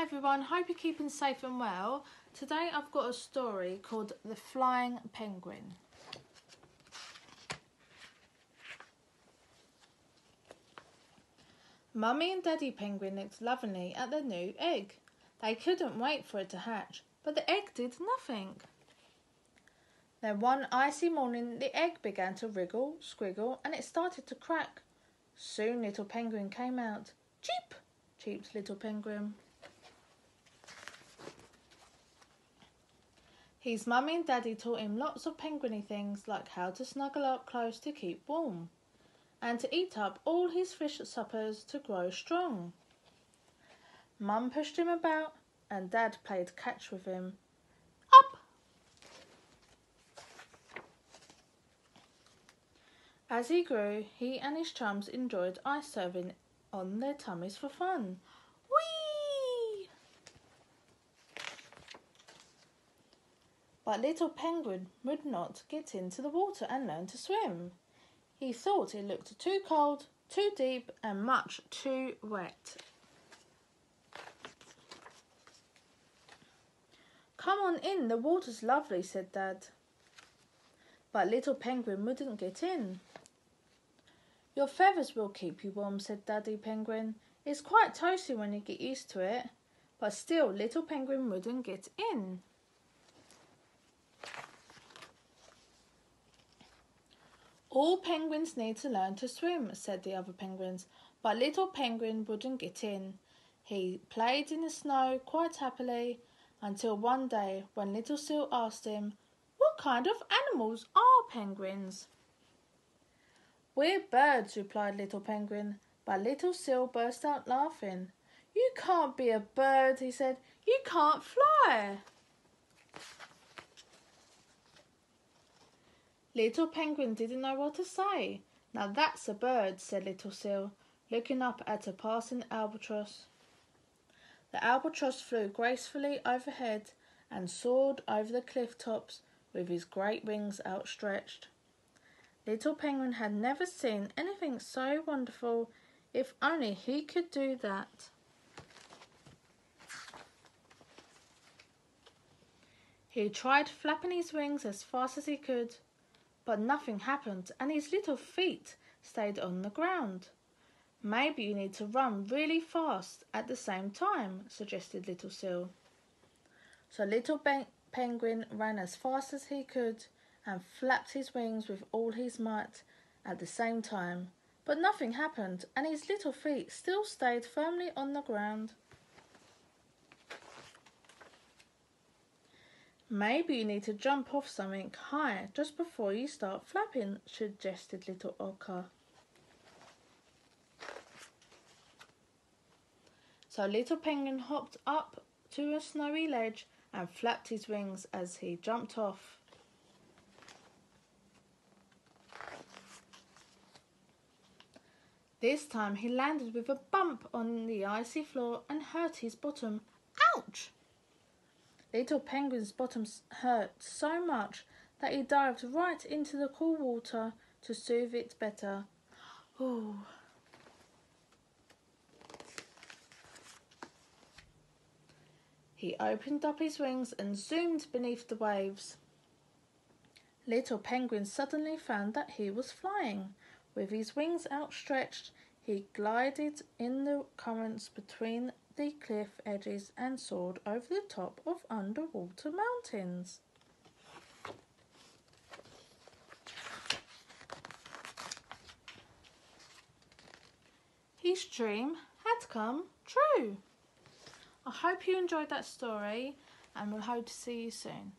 Hi everyone, hope you're keeping safe and well. Today I've got a story called The Flying Penguin. Mummy and Daddy Penguin looked lovingly at their new egg. They couldn't wait for it to hatch, but the egg did nothing. Then one icy morning the egg began to wriggle, squiggle, and it started to crack. Soon little Penguin came out. Cheep! cheeped little Penguin. His mummy and daddy taught him lots of penguiny things like how to snuggle up close to keep warm and to eat up all his fish suppers to grow strong. Mum pushed him about and dad played catch with him. Up! As he grew, he and his chums enjoyed ice serving on their tummies for fun. But little Penguin would not get into the water and learn to swim. He thought it looked too cold, too deep, and much too wet. Come on in, the water's lovely, said Dad. But little Penguin wouldn't get in. Your feathers will keep you warm, said Daddy Penguin. It's quite toasty when you get used to it. But still, little Penguin wouldn't get in. All penguins need to learn to swim, said the other penguins, but little penguin wouldn't get in. He played in the snow quite happily until one day when Little Seal asked him, What kind of animals are penguins? We're birds, replied Little Penguin, but Little Seal burst out laughing. You can't be a bird, he said. You can't fly. Little Penguin didn't know what to say. Now that's a bird, said Little Seal, looking up at a passing albatross. The albatross flew gracefully overhead and soared over the cliff tops with his great wings outstretched. Little Penguin had never seen anything so wonderful. If only he could do that. He tried flapping his wings as fast as he could, but nothing happened and his little feet stayed on the ground. Maybe you need to run really fast at the same time, suggested Little Seal. So Little Penguin ran as fast as he could and flapped his wings with all his might at the same time. But nothing happened, and his little feet still stayed firmly on the ground. Maybe you need to jump off something high just before you start flapping, suggested little Orca. So little penguin hopped up to a snowy ledge and flapped his wings as he jumped off. This time he landed with a bump on the icy floor and hurt his bottom. Ouch! Little Penguin's bottom hurt so much that he dived right into the cool water to soothe it better. Ooh. He opened up his wings and zoomed beneath the waves. Little Penguin suddenly found that he was flying. With his wings outstretched, he glided in the currents between the cliff edges and soared over the top of underwater mountains. His dream had come true. I hope you enjoyed that story and we'll hope to see you soon.